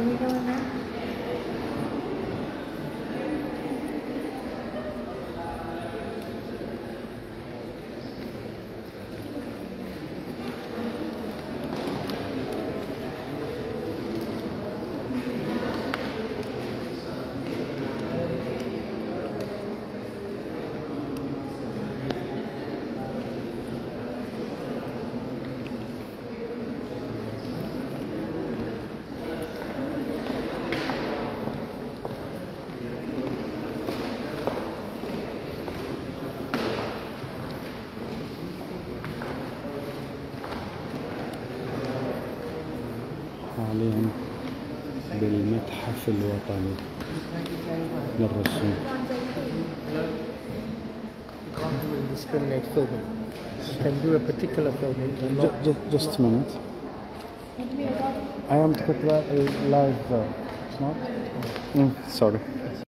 Can حاليا بالمتحف الوطني للرسوم indiscriminate filming. You can do a particular filming, but not Ju- ju- just a minute I am to cut li- live uh, it's not mm, sorry